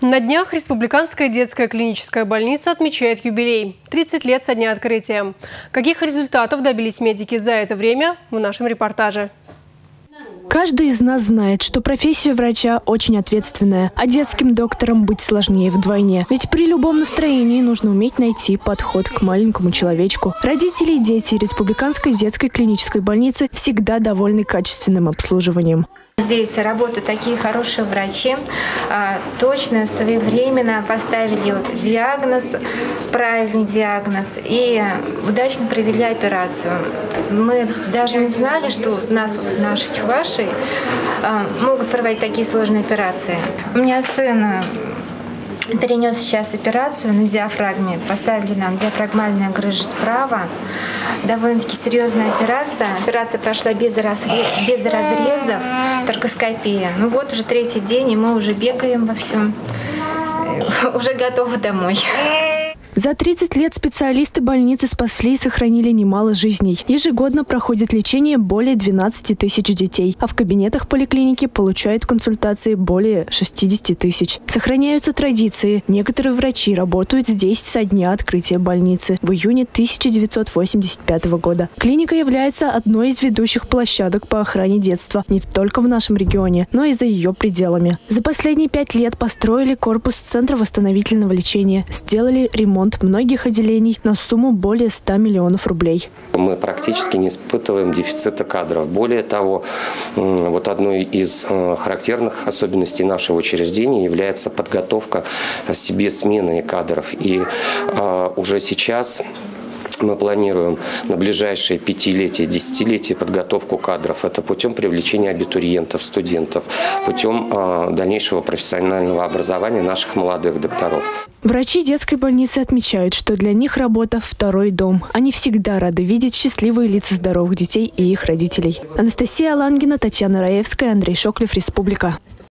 На днях Республиканская детская клиническая больница отмечает юбилей – 30 лет со дня открытия. Каких результатов добились медики за это время в нашем репортаже? Каждый из нас знает, что профессия врача очень ответственная, а детским доктором быть сложнее вдвойне. Ведь при любом настроении нужно уметь найти подход к маленькому человечку. Родители и дети Республиканской детской клинической больницы всегда довольны качественным обслуживанием. Здесь работают такие хорошие врачи, а, точно, своевременно поставили вот диагноз, правильный диагноз и удачно провели операцию. Мы даже не знали, что у нас в нашей Чувашии а, могут проводить такие сложные операции. У меня сын перенес сейчас операцию на диафрагме. Поставили нам диафрагмальная грыжа справа. Довольно-таки серьезная операция. Операция прошла без, разрез, без разрезов, торкоскопия. Ну вот уже третий день, и мы уже бегаем во всем. Уже готовы домой. За 30 лет специалисты больницы спасли и сохранили немало жизней. Ежегодно проходит лечение более 12 тысяч детей, а в кабинетах поликлиники получают консультации более 60 тысяч. Сохраняются традиции. Некоторые врачи работают здесь со дня открытия больницы в июне 1985 года. Клиника является одной из ведущих площадок по охране детства не только в нашем регионе, но и за ее пределами. За последние пять лет построили корпус Центра восстановительного лечения, сделали ремонт ремонт многих отделений на сумму более 100 миллионов рублей. Мы практически не испытываем дефицита кадров. Более того, вот одной из э, характерных особенностей нашего учреждения является подготовка себе смены кадров. И э, уже сейчас мы планируем на ближайшие пятилетия, десятилетия подготовку кадров. Это путем привлечения абитуриентов, студентов, путем э, дальнейшего профессионального образования наших молодых докторов. Врачи детской больницы отмечают, что для них работа – второй дом. Они всегда рады видеть счастливые лица здоровых детей и их родителей. Анастасия Лангина, Татьяна Раевская, Андрей Шоклев, Республика.